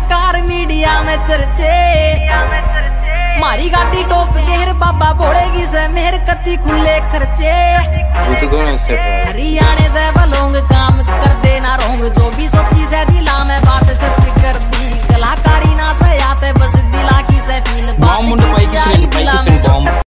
सरकार मीडिया में चर्चे। मारी गाड़ी टोप गेर बाबा बोलेगी से मेहर कती खुले खर्चे। हरियाणे से बलोंग काम कर देना रोंग। जो भी सोची से दिला में बात सच कर दी। कलाकारी ना से आते बस दिला की से फील। बात की